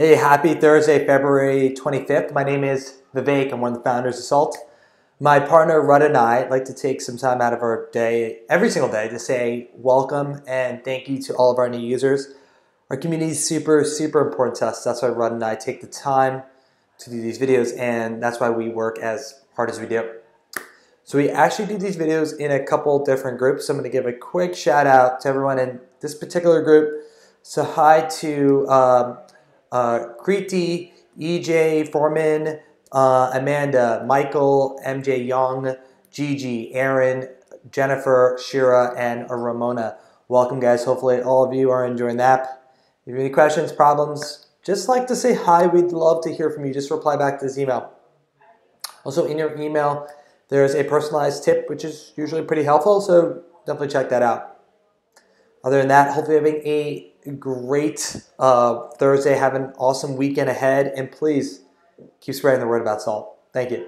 Hey, happy Thursday, February 25th. My name is Vivek. I'm one of the founders of Salt. My partner Rudd and I like to take some time out of our day, every single day, to say welcome and thank you to all of our new users. Our community is super, super important to us. That's why Rudd and I take the time to do these videos, and that's why we work as hard as we do. So we actually do these videos in a couple different groups. So I'm going to give a quick shout out to everyone in this particular group. So hi to um, uh, Kriti, EJ Foreman, uh, Amanda, Michael, MJ Young, Gigi, Aaron, Jennifer, Shira, and Ramona. Welcome, guys. Hopefully, all of you are enjoying the app. If you have any questions, problems, just like to say hi. We'd love to hear from you. Just reply back to this email. Also, in your email, there's a personalized tip, which is usually pretty helpful, so definitely check that out. Other than that, hopefully having a great uh, Thursday. Have an awesome weekend ahead. And please keep spreading the word about salt. Thank you.